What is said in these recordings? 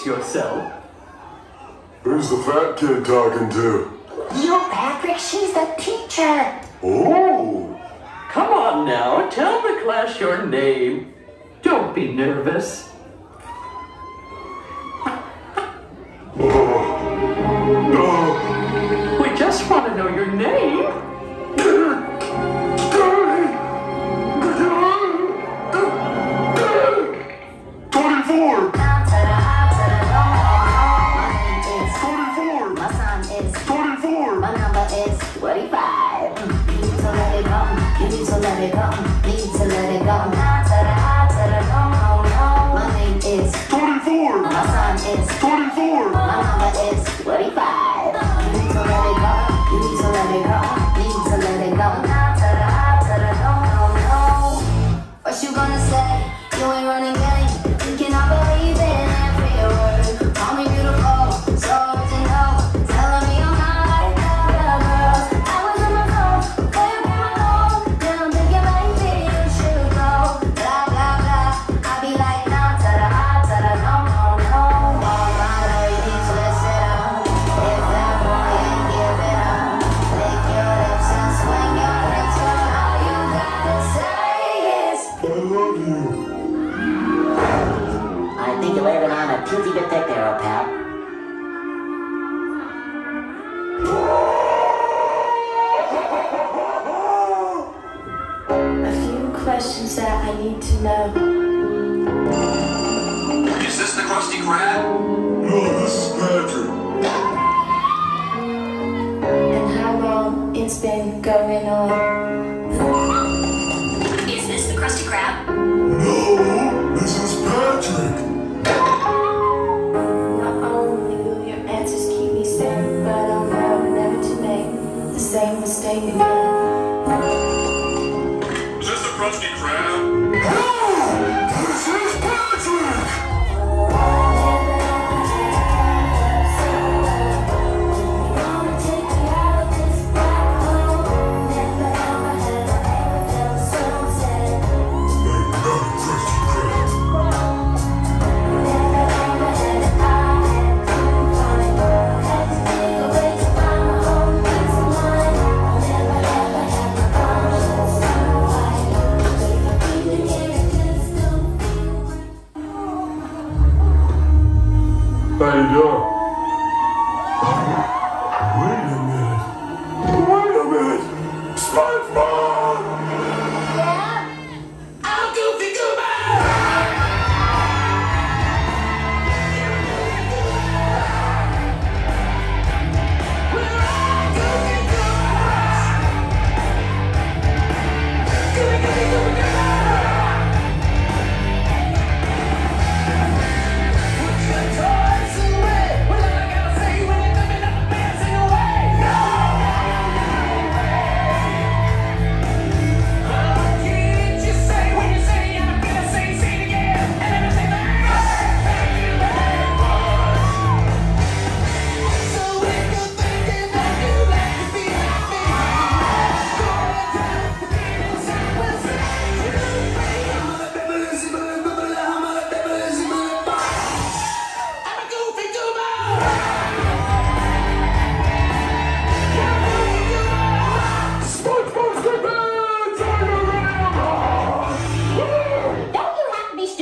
introduce yourself. Who's the fat kid talking to? You, Patrick, she's the teacher. Oh! oh. Come on now, tell the class your name. Don't be nervous. Oh. oh. We just want to know your name. To let it go, need to let it go. To the high to the low. My name is, Twenty-four! my sign is, Twenty-four! my number is 25. You need to let it go, you need to let it go, need to let it go. Down to the high to the low, low, low. What you gonna say? You ain't running. Questions that I need to know. Is this the Krusty Krab? No, this is Patrick. And how long it's been going on. Is this the Krusty Krab? No, this is Patrick. Not only will Is this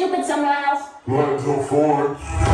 stupid somewhere else? Not until four.